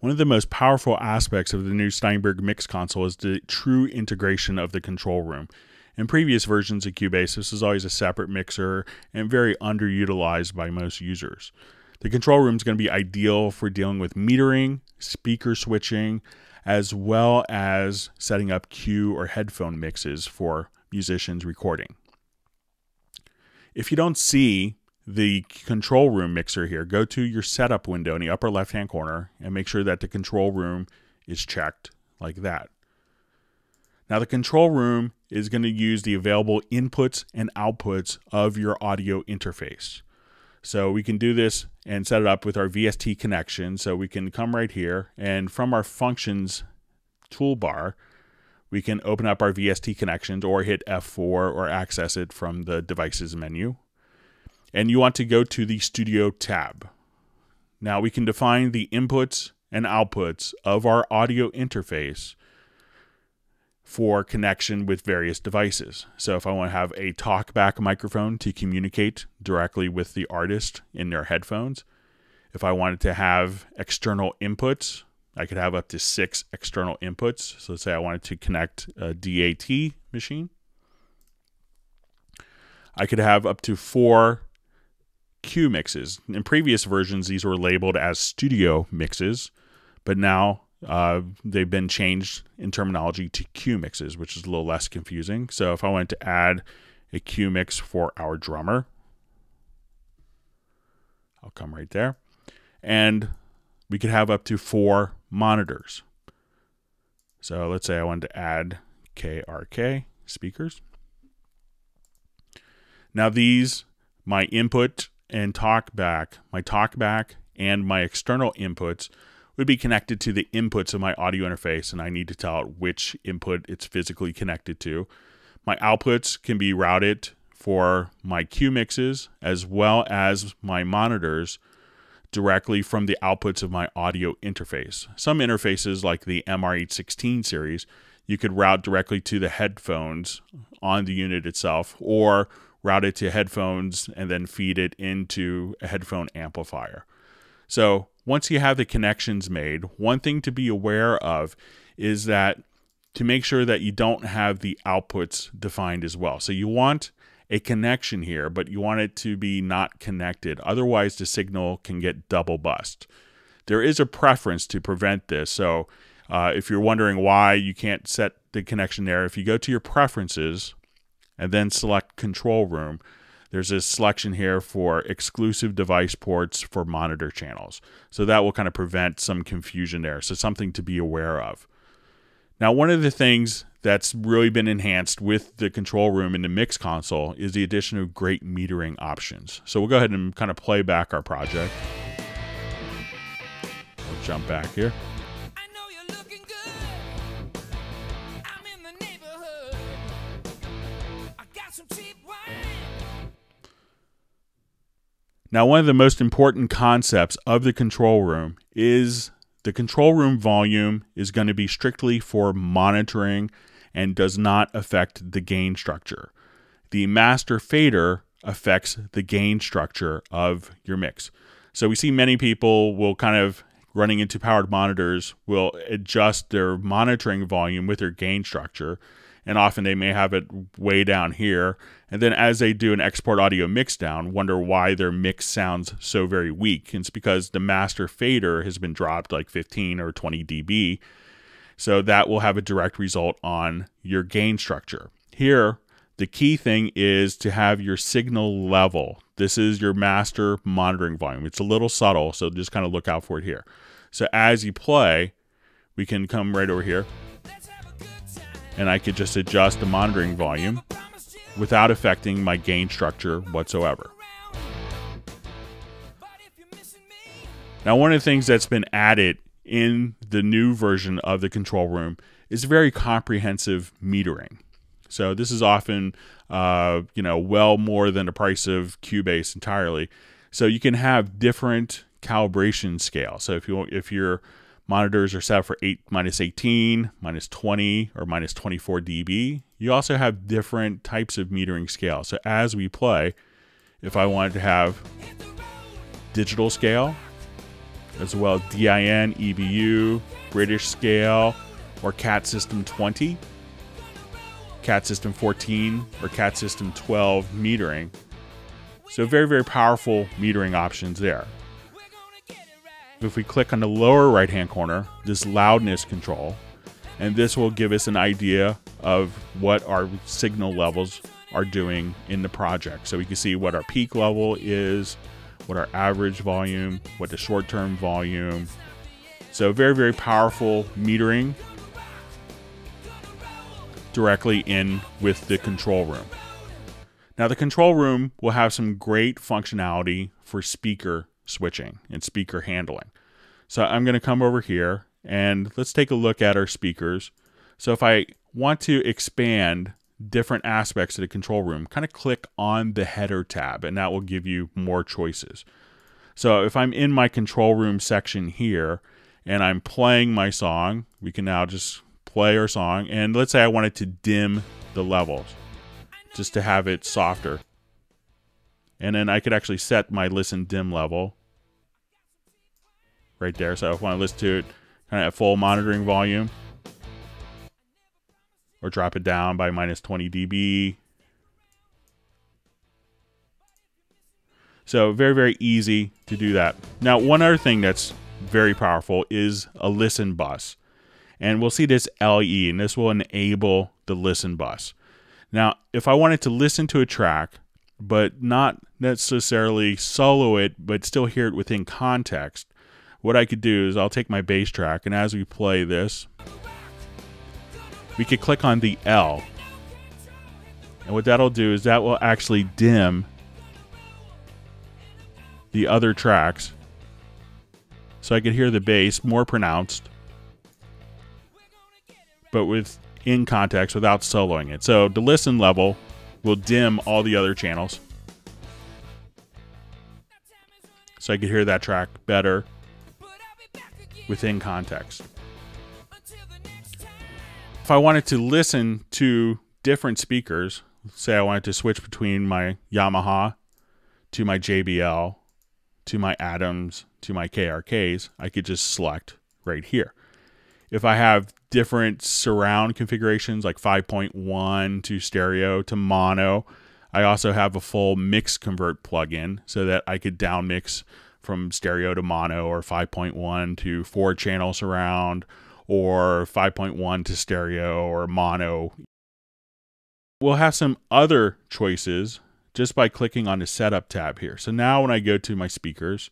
One of the most powerful aspects of the new Steinberg MixConsole is the true integration of the control room. In previous versions of Cubase, this was always a separate mixer and very underutilized by most users. The control room is going to be ideal for dealing with metering, speaker switching, as well as setting up cue or headphone mixes for musicians recording. If you don't see the control room mixer here, go to your setup window in the upper left hand corner and make sure that the control room is checked like that. Now, the control room is going to use the available inputs and outputs of your audio interface. So we can do this and set it up with our VST connection. So we can come right here and from our functions toolbar, we can open up our VST connections or hit F4 or access it from the devices menu and you want to go to the Studio tab. Now we can define the inputs and outputs of our audio interface for connection with various devices. So if I want to have a talkback microphone to communicate directly with the artist in their headphones, if I wanted to have external inputs, I could have up to six external inputs. So let's say I wanted to connect a DAT machine. I could have up to four cue mixes. In previous versions, these were labeled as studio mixes, but now uh, they've been changed in terminology to cue mixes, which is a little less confusing. So if I wanted to add a cue mix for our drummer, I'll come right there. And we could have up to four monitors. So let's say I wanted to add KRK speakers. Now these, my input and talkback, my talkback and my external inputs would be connected to the inputs of my audio interface, and I need to tell it which input it's physically connected to. My outputs can be routed for my cue mixes as well as my monitors directly from the outputs of my audio interface. Some interfaces, like the MR816 series, you could route directly to the headphones on the unit itself or route it to headphones, and then feed it into a headphone amplifier. So once you have the connections made, one thing to be aware of is that to make sure that you don't have the outputs defined as well. So you want a connection here, but you want it to be not connected. Otherwise, the signal can get double bust. There is a preference to prevent this. So uh, if you're wondering why you can't set the connection there, if you go to your preferences and then select control room, there's a selection here for exclusive device ports for monitor channels. So that will kind of prevent some confusion there. So something to be aware of. Now, one of the things that's really been enhanced with the control room in the mix console is the addition of great metering options. So we'll go ahead and kind of play back our project. We'll jump back here. Now, one of the most important concepts of the control room is the control room volume is going to be strictly for monitoring and does not affect the gain structure. The master fader affects the gain structure of your mix. So we see many people will kind of running into powered monitors will adjust their monitoring volume with their gain structure and often they may have it way down here. And then as they do an export audio mix down, wonder why their mix sounds so very weak. It's because the master fader has been dropped like 15 or 20 dB. So that will have a direct result on your gain structure. Here, the key thing is to have your signal level. This is your master monitoring volume. It's a little subtle, so just kind of look out for it here. So as you play, we can come right over here and I could just adjust the monitoring volume without affecting my gain structure whatsoever. Now, one of the things that's been added in the new version of the control room is very comprehensive metering. So this is often, uh, you know, well more than the price of Cubase entirely. So you can have different calibration scales. So if you if you're Monitors are set for 8 minus 18, minus 20, or minus 24 dB. You also have different types of metering scale. So as we play, if I wanted to have digital scale, as well DIN, EBU, British scale, or K-System 20, K-System 14, or K-System 12 metering. So very, very powerful metering options there. If we click on the lower right hand corner, this loudness control, and this will give us an idea of what our signal levels are doing in the project. So we can see what our peak level is, what our average volume, what the short term volume. So very, very powerful metering directly in with the control room. Now the control room will have some great functionality for speaker switching and speaker handling. So I'm going to come over here and let's take a look at our speakers. So if I want to expand different aspects of the control room, kind of click on the header tab and that will give you more choices. So if I'm in my control room section here and I'm playing my song, we can now just play our song. And let's say I wanted to dim the levels just to have it softer. And then I could actually set my listen dim level right there. So if I want to listen to it kind of at full monitoring volume or drop it down by minus 20 dB. So very, very easy to do that. Now, one other thing that's very powerful is a listen bus. And we'll see this LE, and this will enable the listen bus. Now, if I wanted to listen to a track, but not necessarily solo it, but still hear it within context, what I could do is I'll take my bass track, and as we play this, we could click on the L. And what that'll do is that will actually dim the other tracks so I could hear the bass more pronounced but with in context without soloing it. So the listen level will dim all the other channels so I could hear that track better within context if I wanted to listen to different speakers, say I wanted to switch between my Yamaha to my JBL to my Adams to my KRKs, I could just select right here. If I have different surround configurations like 5.1 to stereo to mono, I also have a full mix convert plugin so that I could down mix from stereo to mono or 5.1 to four channel surround or 5.1 to stereo or mono. We'll have some other choices just by clicking on the setup tab here. So now when I go to my speakers,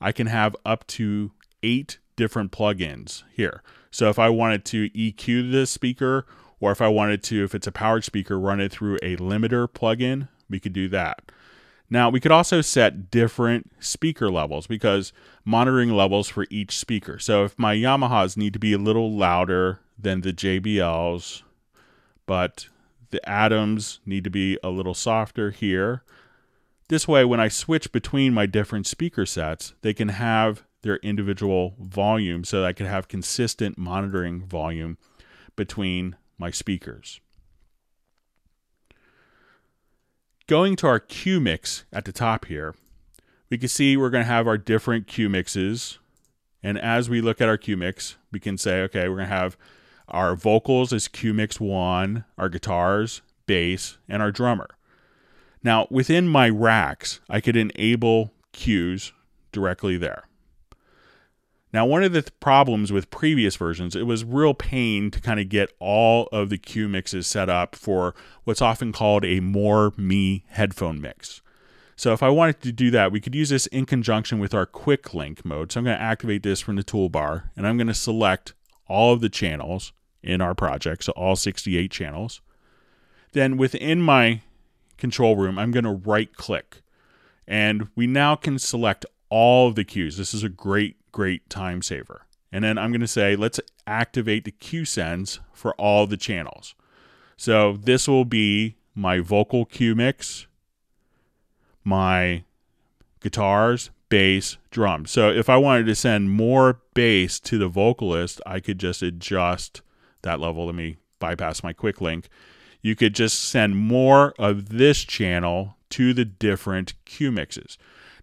I can have up to eight different plugins here. So if I wanted to EQ this speaker, or if I wanted to, if it's a powered speaker, run it through a limiter plugin, we could do that. Now, we could also set different speaker levels because monitoring levels for each speaker. So if my Yamahas need to be a little louder than the JBLs, but the Adams need to be a little softer here. This way, when I switch between my different speaker sets, they can have their individual volume so I can have consistent monitoring volume between my speakers. Going to our cue mix at the top here, we can see we're going to have our different cue mixes. And as we look at our cue mix, we can say, okay, we're going to have our vocals as cue mix one, our guitars, bass, and our drummer. Now, within my racks, I could enable cues directly there. Now, one of the th problems with previous versions, it was real pain to kind of get all of the cue mixes set up for what's often called a more me headphone mix. So if I wanted to do that, we could use this in conjunction with our quick link mode. So I'm going to activate this from the toolbar and I'm going to select all of the channels in our project, so all 68 channels. Then within my control room, I'm going to right click and we now can select all of the cues. This is a great great time saver. And then I'm going to say, let's activate the cue sends for all the channels. So this will be my vocal cue mix, my guitars, bass, drums. So if I wanted to send more bass to the vocalist, I could just adjust that level. Let me bypass my quick link. You could just send more of this channel to the different cue mixes.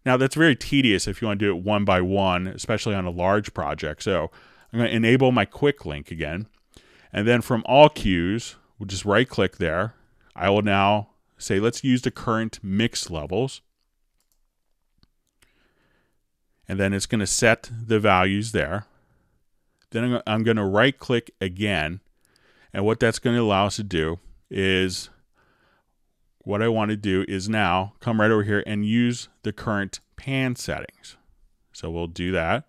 Now, that's very tedious if you want to do it one by one, especially on a large project. So I'm going to enable my quick link again. And then from all cues, we'll just right click there. I will now say, let's use the current mix levels. And then it's going to set the values there. Then I'm going to right click again. And what that's going to allow us to do is what I want to do is now come right over here and use the current pan settings. So we'll do that.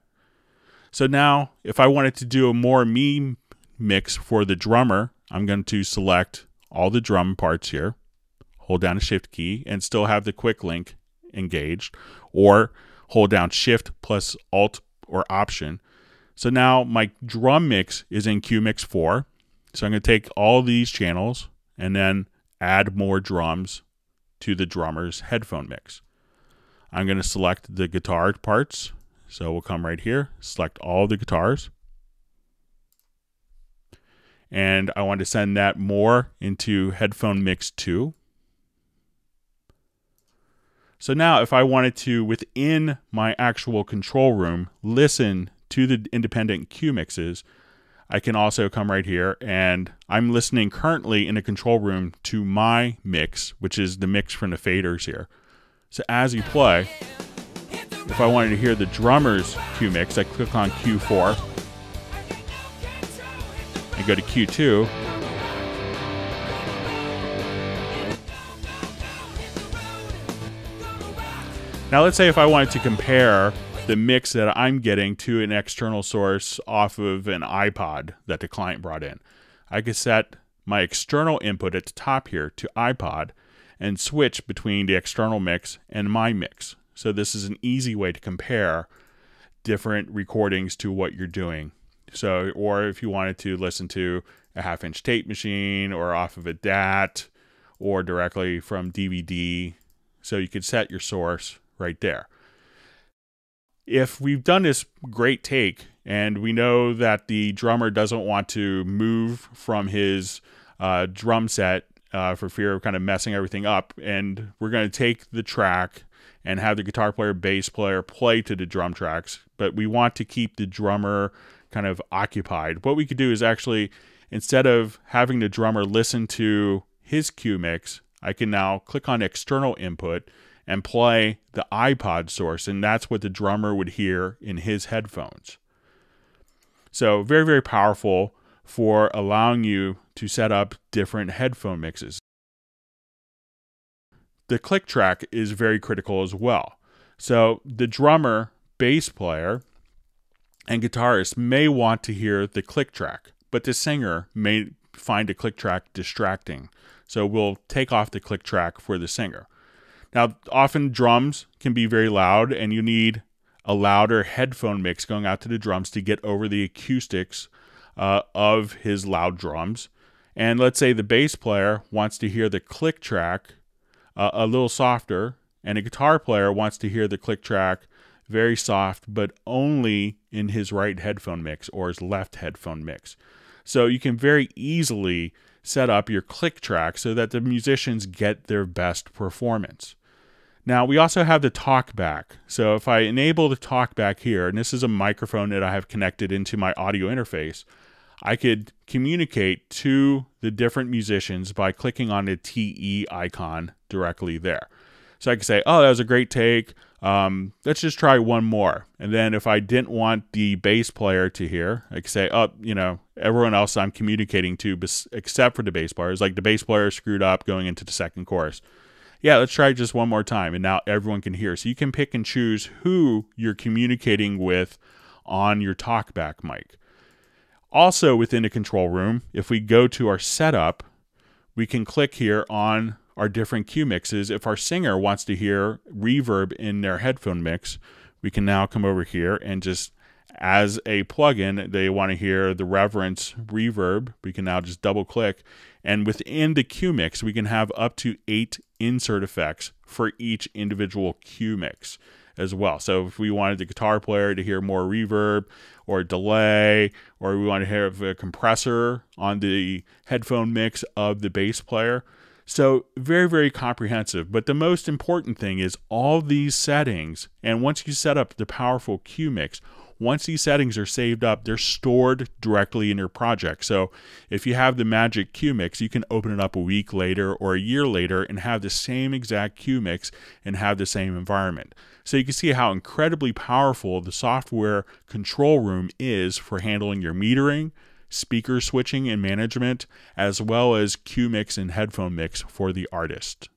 So now if I wanted to do a more me mix for the drummer, I'm going to select all the drum parts here, hold down a shift key and still have the quick link engaged or hold down shift plus alt or option. So now my drum mix is in QMix 4. So I'm going to take all these channels and then add more drums to the drummer's headphone mix. I'm going to select the guitar parts. So we'll come right here, select all the guitars. And I want to send that more into headphone mix 2. So now if I wanted to, within my actual control room, listen to the independent cue mixes, I can also come right here and I'm listening currently in the control room to my mix, which is the mix from the faders here. So as you play, if I wanted to hear the drummer's cue mix, I click on Q4 and go to Q2. Now let's say if I wanted to compare the mix that I'm getting to an external source off of an iPod that the client brought in. I could set my external input at the top here to iPod and switch between the external mix and my mix. So this is an easy way to compare different recordings to what you're doing. So, or if you wanted to listen to a half inch tape machine or off of a DAT or directly from DVD. So you could set your source right there if we've done this great take and we know that the drummer doesn't want to move from his uh, drum set uh, for fear of kind of messing everything up, and we're going to take the track and have the guitar player, bass player play to the drum tracks, but we want to keep the drummer kind of occupied. What we could do is actually, instead of having the drummer listen to his cue mix, I can now click on external input and play the iPod source, and that's what the drummer would hear in his headphones. So, very, very powerful for allowing you to set up different headphone mixes. The click track is very critical as well. So, the drummer, bass player, and guitarist may want to hear the click track, but the singer may find a click track distracting. So, we'll take off the click track for the singer. Now, often drums can be very loud, and you need a louder headphone mix going out to the drums to get over the acoustics uh, of his loud drums. And let's say the bass player wants to hear the click track uh, a little softer, and a guitar player wants to hear the click track very soft, but only in his right headphone mix or his left headphone mix. So you can very easily set up your click track so that the musicians get their best performance. Now we also have the talkback. So if I enable the talkback here, and this is a microphone that I have connected into my audio interface, I could communicate to the different musicians by clicking on the TE icon directly there. So I could say, oh, that was a great take. Um, let's just try one more. And then if I didn't want the bass player to hear, I could say, oh, you know, everyone else I'm communicating to, except for the bass player, is like the bass player screwed up going into the second chorus yeah, let's try just one more time. And now everyone can hear. So you can pick and choose who you're communicating with on your talkback mic. Also within the control room, if we go to our setup, we can click here on our different cue mixes. If our singer wants to hear reverb in their headphone mix, we can now come over here and just as a plugin, they want to hear the REVerence reverb. We can now just double click. And within the cue mix, we can have up to eight insert effects for each individual cue mix as well. So if we wanted the guitar player to hear more reverb or delay, or we want to have a compressor on the headphone mix of the bass player. So, very, very comprehensive. But the most important thing is all these settings, and once you set up the powerful cue mix, once these settings are saved up, they're stored directly in your project. So if you have the Magic Cue Mix, you can open it up a week later or a year later and have the same exact Cue Mix and have the same environment. So you can see how incredibly powerful the software control room is for handling your metering, speaker switching and management, as well as Cue Mix and headphone mix for the artist.